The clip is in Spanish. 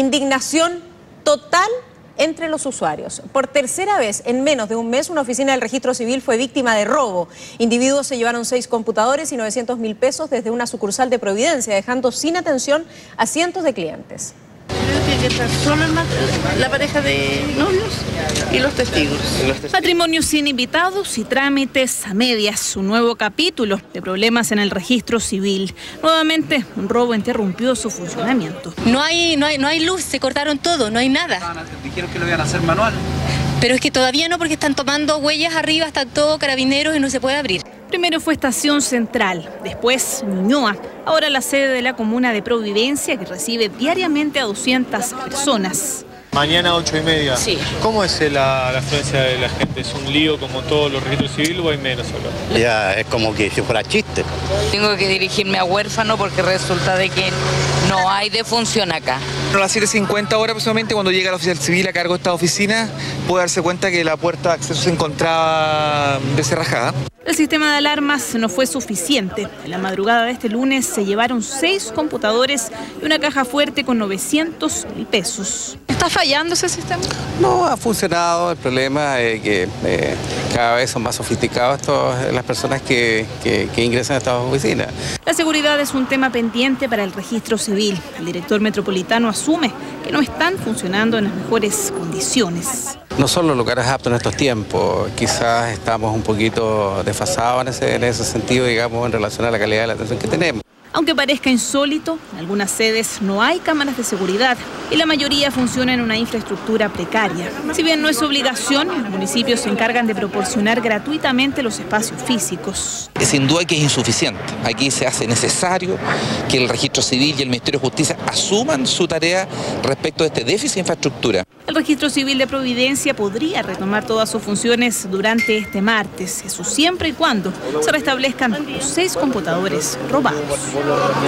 Indignación total entre los usuarios. Por tercera vez en menos de un mes, una oficina del registro civil fue víctima de robo. Individuos se llevaron seis computadores y 900 mil pesos desde una sucursal de Providencia, dejando sin atención a cientos de clientes. Que estar solo la pareja de novios y los testigos. Matrimonio sin invitados y trámites a medias. Un nuevo capítulo de problemas en el registro civil. Nuevamente, un robo interrumpió su funcionamiento. No hay, no hay, no hay luz, se cortaron todo, no hay nada. Dijeron que lo iban a hacer manual. Pero es que todavía no, porque están tomando huellas arriba, están todos carabineros y no se puede abrir. Primero fue Estación Central, después Ñuñoa, ahora la sede de la comuna de Providencia que recibe diariamente a 200 personas. Mañana ocho y media. Sí. ¿Cómo es la, la afluencia de la gente? ¿Es un lío como todos los registros civiles o hay menos acá? Ya es como que si fuera chiste. Tengo que dirigirme a huérfano porque resulta de que no hay defunción acá. A las 7.50 horas aproximadamente, cuando llega el oficial civil a cargo de esta oficina, puede darse cuenta que la puerta de acceso se encontraba deserrajada. El sistema de alarmas no fue suficiente. En la madrugada de este lunes se llevaron seis computadores y una caja fuerte con 900 mil pesos. ¿Está fallando ese sistema? No, ha funcionado. El problema es que eh, cada vez son más sofisticados estos, las personas que, que, que ingresan a estas oficinas. La seguridad es un tema pendiente para el registro civil. El director metropolitano asume que no están funcionando en las mejores condiciones. No son los lugares aptos en estos tiempos. Quizás estamos un poquito desfasados en ese, en ese sentido, digamos, en relación a la calidad de la atención que tenemos. Aunque parezca insólito, en algunas sedes no hay cámaras de seguridad y la mayoría funciona en una infraestructura precaria. Si bien no es obligación, los municipios se encargan de proporcionar gratuitamente los espacios físicos. Sin duda que es insuficiente. Aquí se hace necesario que el registro civil y el Ministerio de Justicia asuman su tarea respecto de este déficit de infraestructura. El registro civil de Providencia podría retomar todas sus funciones durante este martes, eso siempre y cuando se restablezcan los seis computadores robados pueblo